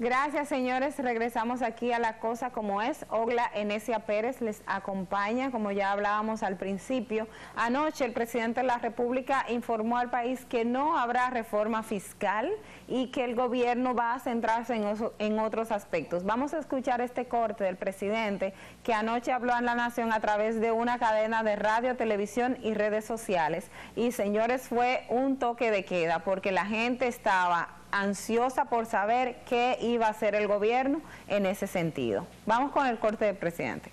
Gracias, señores. Regresamos aquí a la cosa como es. Ogla Enesia Pérez les acompaña, como ya hablábamos al principio. Anoche el presidente de la República informó al país que no habrá reforma fiscal y que el gobierno va a centrarse en, en otros aspectos. Vamos a escuchar este corte del presidente que anoche habló en la Nación a través de una cadena de radio, televisión y redes sociales. Y, señores, fue un toque de queda porque la gente estaba ansiosa por saber qué iba a hacer el gobierno en ese sentido. Vamos con el corte del presidente.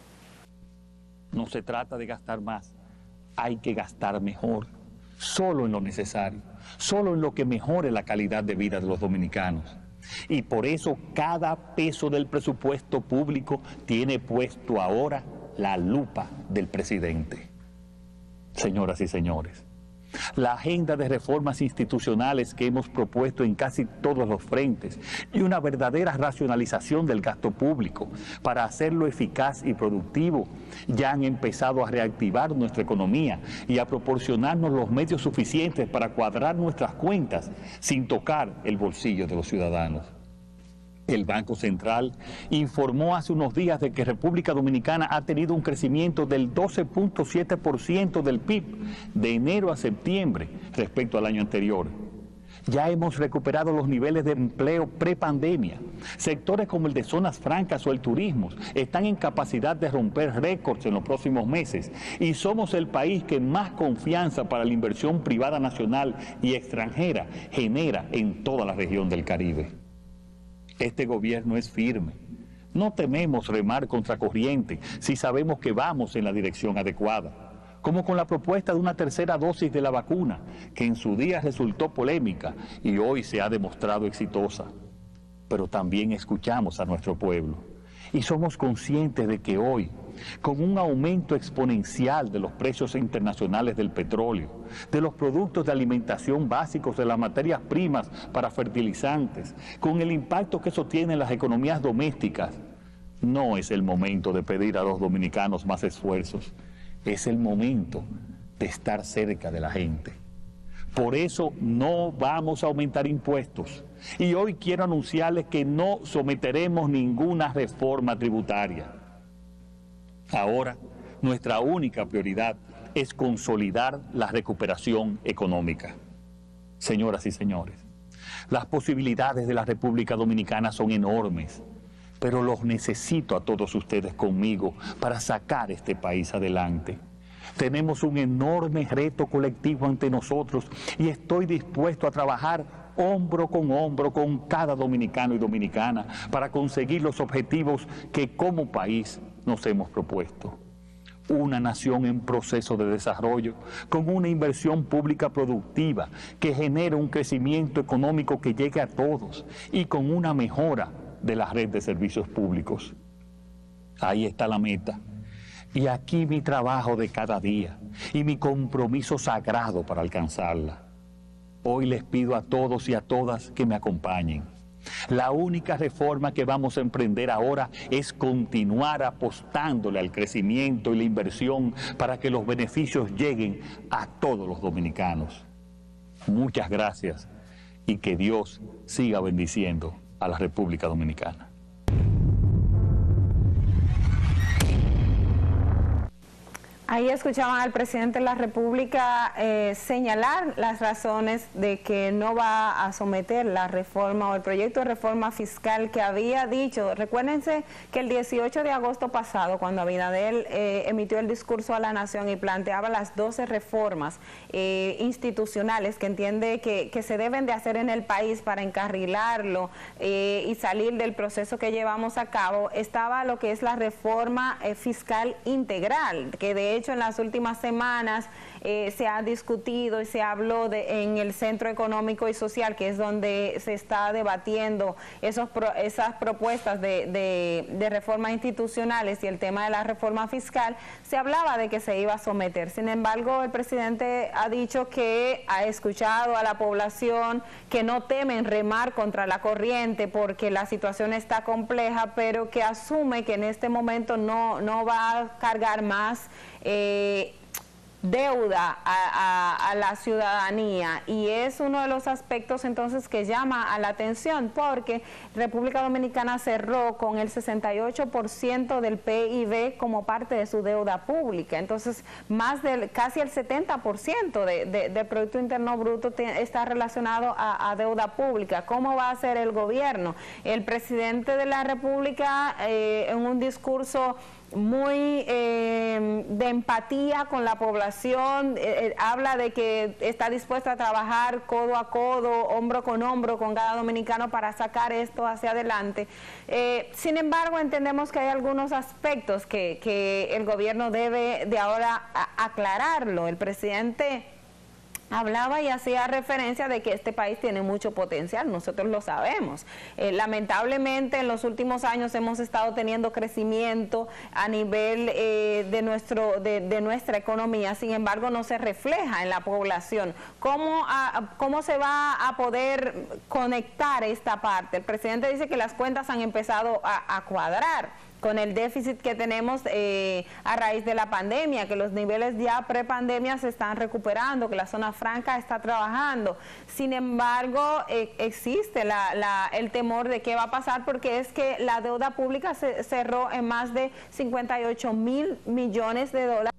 No se trata de gastar más, hay que gastar mejor, solo en lo necesario, solo en lo que mejore la calidad de vida de los dominicanos. Y por eso cada peso del presupuesto público tiene puesto ahora la lupa del presidente. Señoras y señores, la agenda de reformas institucionales que hemos propuesto en casi todos los frentes y una verdadera racionalización del gasto público para hacerlo eficaz y productivo ya han empezado a reactivar nuestra economía y a proporcionarnos los medios suficientes para cuadrar nuestras cuentas sin tocar el bolsillo de los ciudadanos. El Banco Central informó hace unos días de que República Dominicana ha tenido un crecimiento del 12.7% del PIB de enero a septiembre respecto al año anterior. Ya hemos recuperado los niveles de empleo prepandemia. Sectores como el de zonas francas o el turismo están en capacidad de romper récords en los próximos meses y somos el país que más confianza para la inversión privada nacional y extranjera genera en toda la región del Caribe. Este gobierno es firme. No tememos remar contra corriente si sabemos que vamos en la dirección adecuada, como con la propuesta de una tercera dosis de la vacuna, que en su día resultó polémica y hoy se ha demostrado exitosa. Pero también escuchamos a nuestro pueblo y somos conscientes de que hoy con un aumento exponencial de los precios internacionales del petróleo, de los productos de alimentación básicos, de las materias primas para fertilizantes, con el impacto que eso tiene en las economías domésticas, no es el momento de pedir a los dominicanos más esfuerzos, es el momento de estar cerca de la gente. Por eso no vamos a aumentar impuestos. Y hoy quiero anunciarles que no someteremos ninguna reforma tributaria. Ahora, nuestra única prioridad es consolidar la recuperación económica. Señoras y señores, las posibilidades de la República Dominicana son enormes, pero los necesito a todos ustedes conmigo para sacar este país adelante. Tenemos un enorme reto colectivo ante nosotros y estoy dispuesto a trabajar hombro con hombro con cada dominicano y dominicana para conseguir los objetivos que como país nos hemos propuesto. Una nación en proceso de desarrollo, con una inversión pública productiva que genere un crecimiento económico que llegue a todos y con una mejora de la red de servicios públicos. Ahí está la meta. Y aquí mi trabajo de cada día y mi compromiso sagrado para alcanzarla. Hoy les pido a todos y a todas que me acompañen la única reforma que vamos a emprender ahora es continuar apostándole al crecimiento y la inversión para que los beneficios lleguen a todos los dominicanos. Muchas gracias y que Dios siga bendiciendo a la República Dominicana. Ahí escuchaban al presidente de la República eh, señalar las razones de que no va a someter la reforma o el proyecto de reforma fiscal que había dicho. Recuérdense que el 18 de agosto pasado, cuando Abinadel eh, emitió el discurso a la nación y planteaba las 12 reformas eh, institucionales que entiende que, que, se deben de hacer en el país para encarrilarlo y salir del proceso que llevamos a cabo, estaba lo que es la reforma fiscal integral, que de hecho en las últimas semanas eh, se ha discutido y se habló de, en el Centro Económico y Social, que es donde se está debatiendo esos esas propuestas de, de, reformas institucionales y el tema de la reforma fiscal, se hablaba de que se iba a someter. Sin embargo, el presidente ha dicho que ha escuchado a la población, que no temen remar contra la corriente porque la situación está compleja, pero que asume que en este momento no, no va a cargar más eh, deuda a, la ciudadanía y es uno de los aspectos entonces que llama a la atención porque República Dominicana cerró con el 68% del PIB como parte de su deuda pública, entonces más del casi el 70% de, del Producto Interno Bruto está relacionado a, deuda pública. ¿Cómo va a ser el gobierno? El presidente de la República eh, en un discurso muy eh, de empatía con la población, eh, eh, habla de que está dispuesto a trabajar codo a codo, hombro con hombro con cada dominicano para sacar esto hacia adelante. sin embargo, entendemos que hay algunos aspectos que, que el gobierno debe de ahora aclararlo. El presidente hablaba y hacía referencia de que este país tiene mucho potencial, nosotros lo sabemos. Eh, lamentablemente en los últimos años hemos estado teniendo crecimiento a nivel eh, de, nuestro, de, nuestra economía, sin embargo no se refleja en la población. ¿Cómo, ¿Cómo se va a poder conectar esta parte? El presidente dice que las cuentas han empezado a cuadrar con el déficit que tenemos eh, a raíz de la pandemia, que los niveles ya prepandemia se están recuperando, que la zona franca está trabajando. Sin embargo, eh, existe el temor de qué va a pasar porque es que la deuda pública se cerró en más de 58 mil millones de dólares.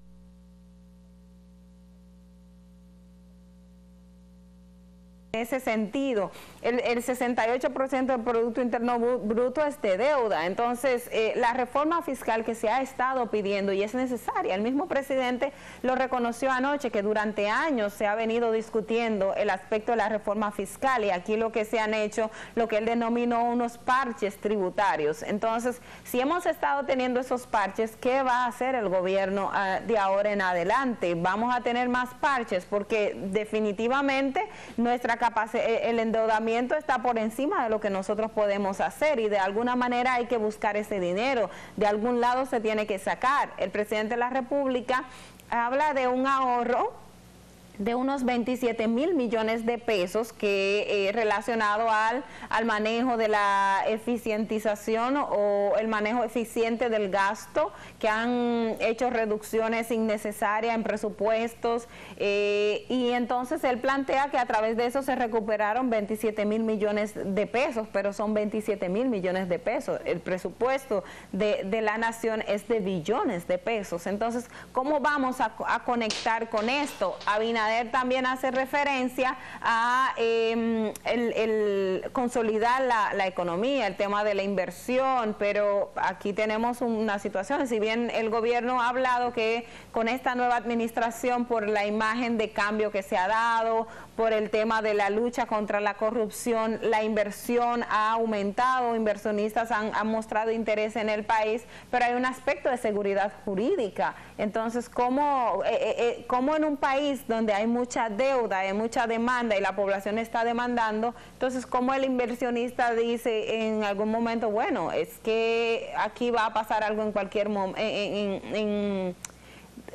En ese sentido, el, 68% del Producto Interno Bruto es de deuda. Entonces, eh, la reforma fiscal que se ha estado pidiendo y es necesaria, el mismo presidente lo reconoció anoche, que durante años se ha venido discutiendo el aspecto de la reforma fiscal y aquí lo que se han hecho, lo que él denominó unos parches tributarios. Entonces, si hemos estado teniendo esos parches, ¿qué va a hacer el gobierno ah, de ahora en adelante? Vamos a tener más parches porque definitivamente nuestra capacidad, eh, el endeudamiento está por encima de lo que nosotros podemos hacer y de alguna manera hay que buscar ese dinero, de algún lado se tiene que sacar. El presidente de la República habla de un ahorro de unos 27 mil millones de pesos que eh, relacionado al, al manejo de la eficientización o el manejo eficiente del gasto, que han hecho reducciones innecesarias en presupuestos eh, y entonces él plantea que a través de eso se recuperaron 27 mil millones de pesos, pero son 27 mil millones de pesos. El presupuesto de, de, la nación es de billones de pesos. Entonces, ¿cómo vamos a, a conectar con esto? También hace referencia a em, el, consolidar la, economía, el tema de la inversión, pero aquí tenemos una situación, si bien el gobierno ha hablado que con esta nueva administración, por la imagen de cambio que se ha dado, por el tema de la lucha contra la corrupción, la inversión ha aumentado, inversionistas han, mostrado interés en el país, pero hay un aspecto de seguridad jurídica. Entonces, ¿cómo, eh, eh, eh, ¿cómo en un país donde hay mucha deuda, hay mucha demanda y la población está demandando, entonces cómo el inversionista dice en algún momento, bueno, es que aquí va a pasar algo en cualquier momento, en,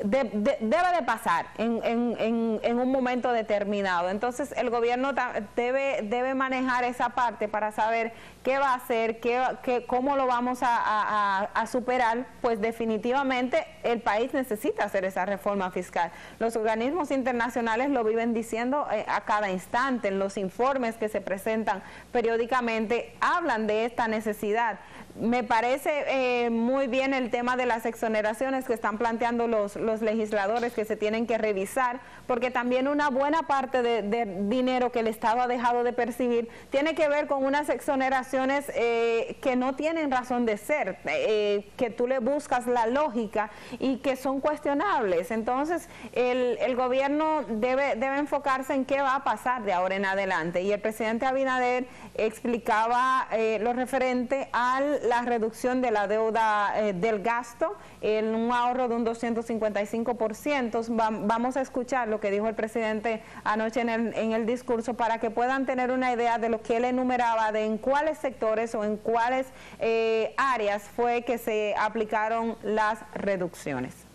debe de pasar en, un momento determinado. Entonces el gobierno debe, debe manejar esa parte para saber qué va a hacer, qué, cómo lo vamos a, superar. Pues definitivamente el país necesita hacer esa reforma fiscal. Los organismos internacionales lo viven diciendo eh, a cada instante, en los informes que se presentan periódicamente hablan de esta necesidad. Me parece eh, muy bien el tema de las exoneraciones que están planteando los, legisladores que se tienen que revisar, porque también una buena parte de, dinero que el Estado ha dejado de percibir tiene que ver con unas exoneraciones eh, que no tienen razón de ser, eh, que tú le buscas la lógica y que son cuestionables. Entonces, el, gobierno debe, debe enfocarse en qué va a pasar de ahora en adelante. Y el presidente Abinader explicaba lo referente al la reducción de la deuda eh, del gasto, en un ahorro de un 255%. vamos a escuchar lo que dijo el presidente anoche en el, en el discurso para que puedan tener una idea de lo que él enumeraba, de en cuáles sectores o en cuáles eh, áreas fue que se aplicaron las reducciones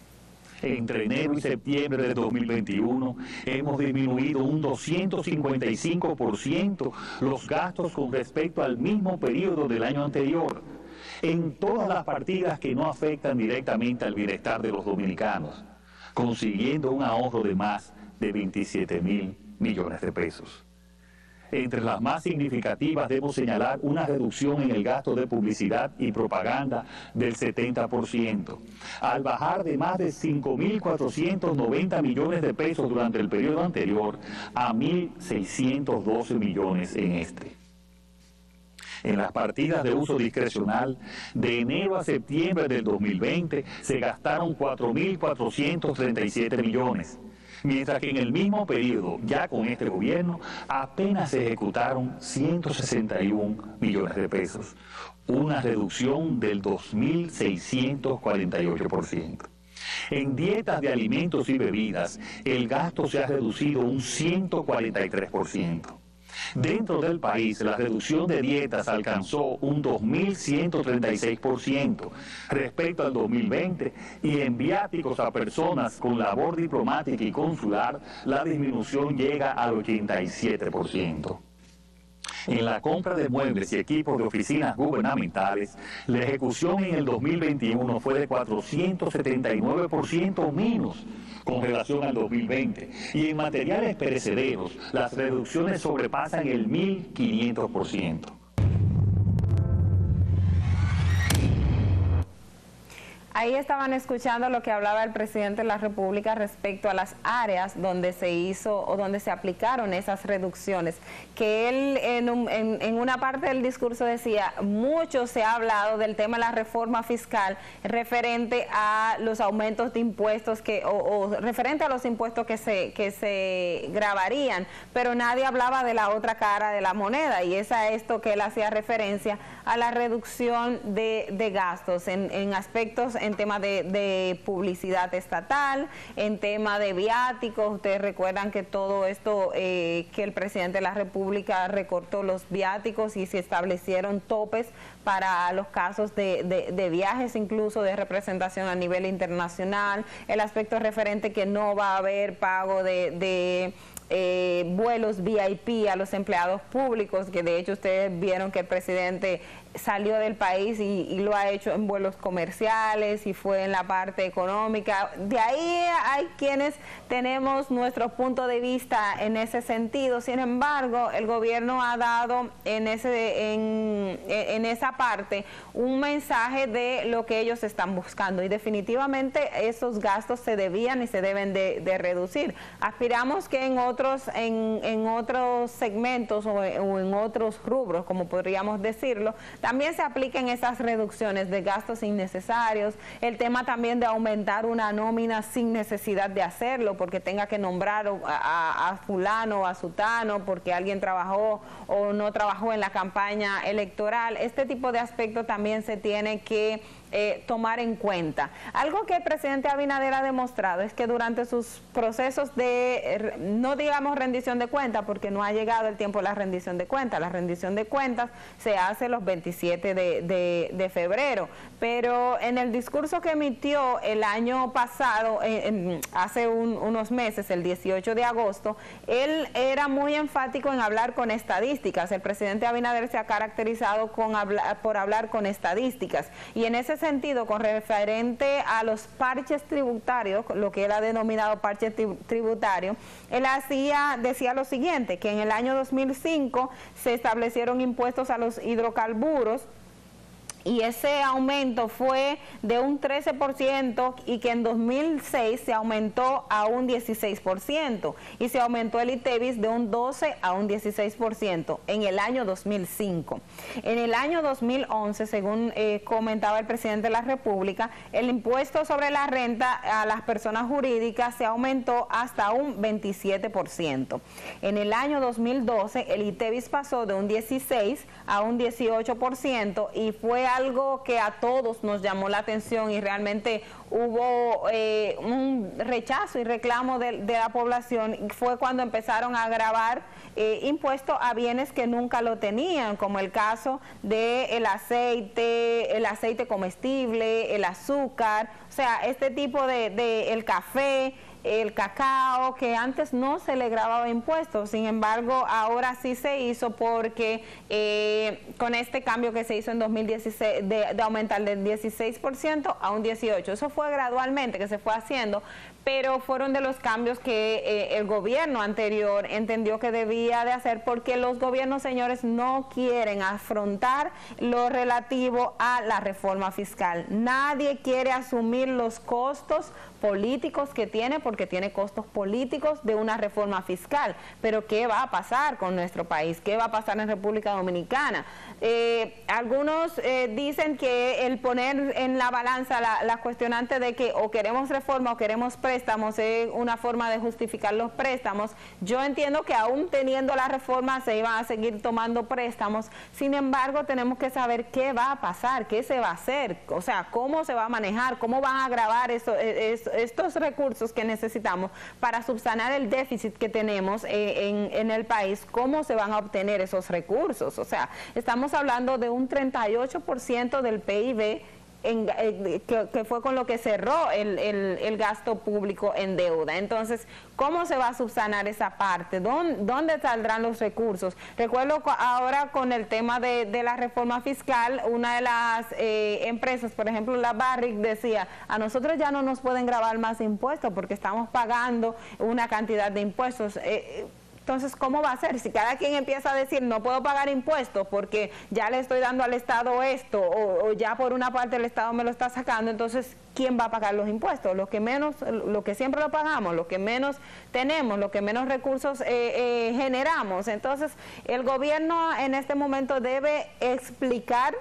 entre enero y septiembre de 2021 hemos disminuido un 255% los gastos con respecto al mismo periodo del año anterior en todas las partidas que no afectan directamente al bienestar de los dominicanos consiguiendo un ahorro de más de 27 mil millones de pesos. Entre las más significativas debo señalar una reducción en el gasto de publicidad y propaganda del 70%, al bajar de más de 5.490 millones de pesos durante el periodo anterior a 1.612 millones en este. En las partidas de uso discrecional, de enero a septiembre del 2020 se gastaron 4.437 millones mientras que en el mismo periodo, ya con este gobierno, apenas se ejecutaron 161 millones de pesos, una reducción del 2.648%. En dietas de alimentos y bebidas, el gasto se ha reducido un 143%. Dentro del país, la reducción de dietas alcanzó un 2.136% respecto al 2020 y en viáticos a personas con labor diplomática y consular, la disminución llega al 87%. En la compra de muebles y equipos de oficinas gubernamentales, la ejecución en el 2021 fue de 479% menos con relación al 2020. Y en materiales perecederos, las reducciones sobrepasan el 1.500%. Ahí estaban escuchando lo que hablaba el presidente de la República respecto a las áreas donde se hizo o donde se aplicaron esas reducciones. Que él en, una parte del discurso decía, mucho se ha hablado del tema de la reforma fiscal referente a los aumentos de impuestos que, o, referente a los impuestos que se, que se grabarían, pero nadie hablaba de la otra cara de la moneda y es a esto que él hacía referencia a la reducción de, gastos en, en aspectos en tema de, publicidad estatal, en tema de viáticos. Ustedes recuerdan que todo esto, eh, que el presidente de la República recortó los viáticos y se establecieron topes para los casos de, viajes, incluso de representación a nivel internacional. El aspecto referente que no va a haber pago de eh, vuelos VIP a los empleados públicos, que de hecho ustedes vieron que el presidente salió del país y, lo ha hecho en vuelos comerciales y fue en la parte económica. De ahí hay quienes tenemos nuestro punto de vista en ese sentido. Sin embargo, el gobierno ha dado en, ese, en, en esa parte un mensaje de lo que ellos están buscando y definitivamente esos gastos se debían y se deben de, reducir. Aspiramos que en otros, en, en otros segmentos o en otros rubros, como podríamos decirlo, también se apliquen esas reducciones de gastos innecesarios, el tema también de aumentar una nómina sin necesidad de hacerlo, porque tenga que nombrar a, a fulano o a sutano, porque alguien trabajó o no trabajó en la campaña electoral. Este tipo de aspectos también se tiene que eh, tomar en cuenta. Algo que el presidente Abinader ha demostrado es que durante sus procesos de, eh, no digamos rendición de cuentas, porque no ha llegado el tiempo de la rendición de cuentas, la rendición de cuentas se hace los 27 de, febrero, pero en el discurso que emitió el año pasado, eh, hace unos meses, el 18 de agosto, él era muy enfático en hablar con estadísticas. El presidente Abinader se ha caracterizado con por hablar con estadísticas y en ese sentido, con referente a los parches tributarios, lo que él ha denominado parches tributarios, él hacía, decía lo siguiente, que en el año 2005 se establecieron impuestos a los hidrocarburos y ese aumento fue de un 13% y que en 2006 se aumentó a un 16% y se aumentó el ITEVIS de un 12 a un 16% en el año 2005. En el año 2011, según eh, comentaba el presidente de la República, el impuesto sobre la renta a las personas jurídicas se aumentó hasta un 27%. En el año 2012 el ITEVIS pasó de un 16 a un 18% y fue algo que a todos nos llamó la atención y realmente hubo eh, un rechazo y reclamo de, la población. Fue cuando empezaron a grabar eh, impuestos a bienes que nunca lo tenían, como el caso del aceite, el aceite comestible, el azúcar, o sea, este tipo de, el café, el cacao, que antes no se le grababa impuestos, sin embargo ahora sí se hizo porque eh, con este cambio que se hizo en 2016 de, de aumentar del 16% a un 18%, eso fue gradualmente que se fue haciendo, pero fueron de los cambios que eh, el gobierno anterior entendió que debía de hacer porque los gobiernos, señores, no quieren afrontar lo relativo a la reforma fiscal. Nadie quiere asumir los costos políticos que tiene, porque tiene costos políticos de una reforma fiscal. Pero ¿qué va a pasar con nuestro país? ¿Qué va a pasar en República Dominicana? Eh, algunos eh, dicen que el poner en la balanza la, la, cuestionante de que o queremos reforma o queremos préstamos es una forma de justificar los préstamos. Yo entiendo que aún teniendo la reforma se iban a seguir tomando préstamos. Sin embargo, tenemos que saber qué va a pasar, qué se va a hacer, o sea, cómo se va a manejar, cómo van a grabar eso, e, eso estos recursos que necesitamos para subsanar el déficit que tenemos eh, en, el país, ¿cómo se van a obtener esos recursos? O sea, estamos hablando de un 38% del PIB eh, que, fue con lo que cerró el, gasto público en deuda. Entonces, ¿cómo se va a subsanar esa parte? ¿Dónde, saldrán los recursos? Recuerdo ahora con el tema de, la reforma fiscal, una de las eh, empresas, por ejemplo, la Barrick, decía, a nosotros ya no nos pueden grabar más impuestos porque estamos pagando una cantidad de impuestos. Eh, entonces, ¿cómo va a ser? Si cada quien empieza a decir, no puedo pagar impuestos porque ya le estoy dando al Estado esto o, ya por una parte el Estado me lo está sacando, entonces, ¿quién va a pagar los impuestos? Lo que menos, lo que siempre lo pagamos, lo que menos tenemos, lo que menos recursos eh, eh, generamos. Entonces, el gobierno en este momento debe explicar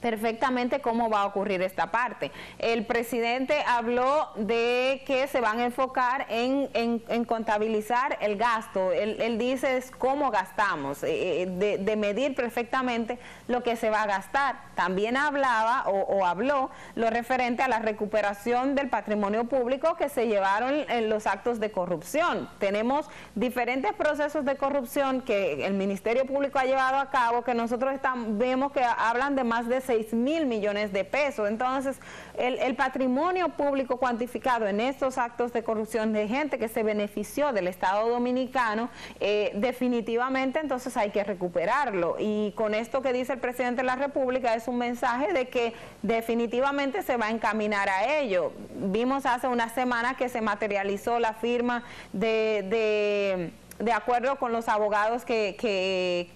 perfectamente cómo va a ocurrir esta parte. El presidente habló de que se van a enfocar en, contabilizar el gasto. Él, dice es cómo gastamos, eh, eh, de, medir perfectamente lo que se va a gastar. También hablaba o, habló lo referente a la recuperación del patrimonio público que se llevaron en los actos de corrupción. Tenemos diferentes procesos de corrupción que el Ministerio Público ha llevado a cabo que nosotros estamos, vemos que hablan de más de 6 mil millones de pesos. Entonces, el, patrimonio público cuantificado en estos actos de corrupción de gente que se benefició del Estado Dominicano, eh, definitivamente entonces hay que recuperarlo. Y con esto que dice el presidente de la República es un mensaje de que definitivamente se va a encaminar a ello. Vimos hace una semana que se materializó la firma de de acuerdo con los abogados que,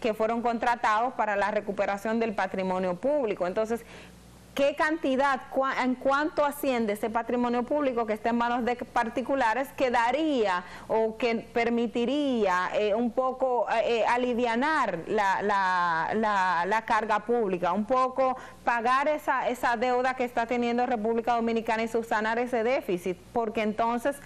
que, fueron contratados para la recuperación del patrimonio público. Entonces, ¿qué cantidad, en cuánto asciende ese patrimonio público que está en manos de particulares que daría o que permitiría eh, un poco eh, alivianar la, la, la, carga pública, un poco pagar esa, esa deuda que está teniendo República Dominicana y subsanar ese déficit? Porque entonces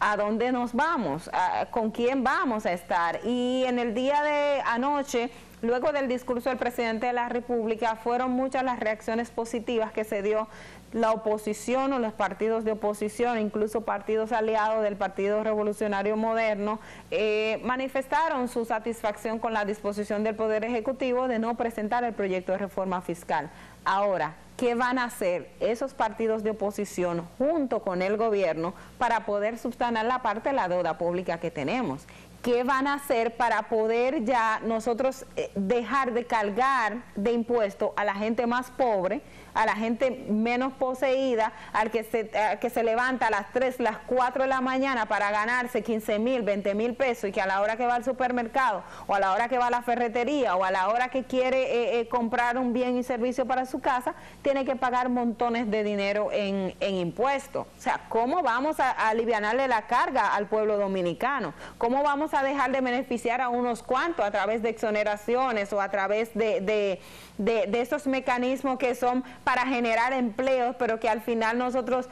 a dónde nos vamos, con quién vamos a estar. Y en el día de anoche, luego del discurso del presidente de la República, fueron muchas las reacciones positivas que se dio la oposición o los partidos de oposición, incluso partidos aliados del Partido Revolucionario Moderno, eh, manifestaron su satisfacción con la disposición del Poder Ejecutivo de no presentar el proyecto de reforma fiscal. Ahora, ¿qué van a hacer esos partidos de oposición junto con el gobierno para poder subsanar la parte de la deuda pública que tenemos? ¿Qué van a hacer para poder ya nosotros eh, dejar de cargar de impuestos a la gente más pobre? a la gente menos poseída, al que se, que se levanta a las 3, las 4 de la mañana para ganarse 15 mil, 20 mil pesos y que a la hora que va al supermercado o a la hora que va a la ferretería o a la hora que quiere eh, eh, comprar un bien y servicio para su casa, tiene que pagar montones de dinero en, impuestos. O sea, ¿cómo vamos a, aliviarle la carga al pueblo dominicano? ¿Cómo vamos a dejar de beneficiar a unos cuantos a través de exoneraciones o a través de, de, de esos mecanismos que son para generar empleos, pero que al final nosotros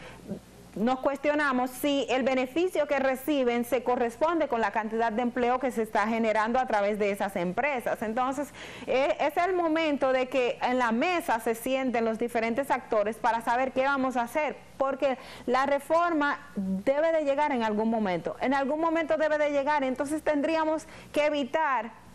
nos cuestionamos si el beneficio que reciben se corresponde con la cantidad de empleo que se está generando a través de esas empresas. Entonces, eh, es el momento de que en la mesa se sienten los diferentes actores para saber qué vamos a hacer, porque la reforma debe de llegar en algún momento, en algún momento debe de llegar, entonces tendríamos que evitar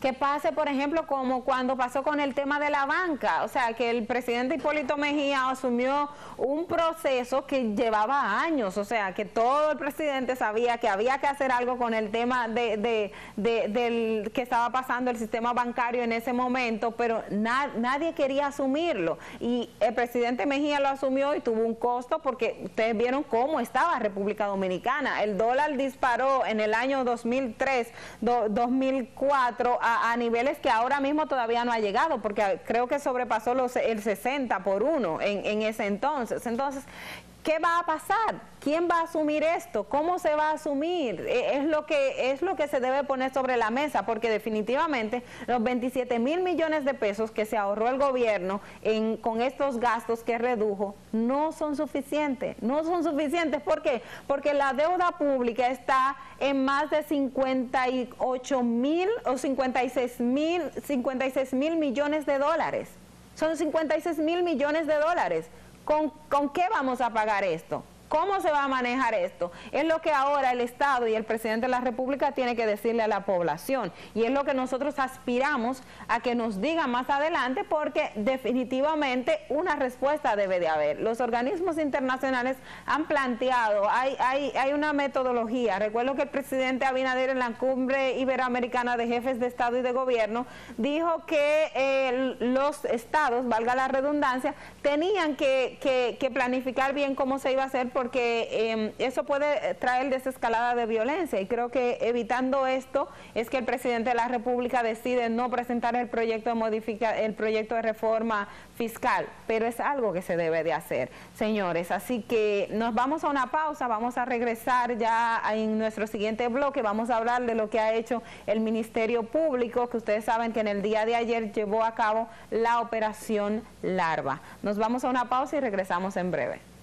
que pase, por ejemplo, como cuando pasó con el tema de la banca, o sea, que el presidente Hipólito Mejía asumió un proceso que llevaba años, o sea, que todo el presidente sabía que había que hacer algo con el tema de, del que estaba pasando el sistema bancario en ese momento, pero nadie quería asumirlo. Y el presidente Mejía lo asumió y tuvo un costo porque ustedes vieron cómo estaba República Dominicana. El dólar disparó en el año 2003, 2004 a, niveles que ahora mismo todavía no ha llegado, porque creo que sobrepasó los, el 60 por uno en, en ese entonces. Entonces, ¿Qué va a pasar? ¿Quién va a asumir esto? ¿Cómo se va a asumir? E, es lo que es lo que se debe poner sobre la mesa, porque definitivamente los 27 mil millones de pesos que se ahorró el gobierno en, con estos gastos que redujo no son suficientes. No son suficientes. ¿Por qué? Porque la deuda pública está en más de 58 mil o 56 mil 56 mil millones de dólares. Son 56 mil millones de dólares. ¿Con, ¿Con qué vamos a pagar esto? ¿Cómo se va a manejar esto? Es lo que ahora el Estado y el presidente de la República tiene que decirle a la población. Y es lo que nosotros aspiramos a que nos diga más adelante porque definitivamente una respuesta debe de haber. Los organismos internacionales han planteado, hay, hay, hay una metodología. Recuerdo que el presidente Abinader en la cumbre iberoamericana de jefes de Estado y de Gobierno dijo que eh, los estados, valga la redundancia, tenían que, que planificar bien cómo se iba a hacer porque em, eso puede traer desescalada de violencia y creo que evitando esto es que el presidente de la República decide no presentar el proyecto de modifica, el proyecto de reforma fiscal, pero es algo que se debe de hacer, señores. Así que nos vamos a una pausa, vamos a regresar ya en nuestro siguiente bloque, vamos a hablar de lo que ha hecho el Ministerio Público, que ustedes saben que en el día de ayer llevó a cabo la operación Larva. Nos vamos a una pausa y regresamos en breve.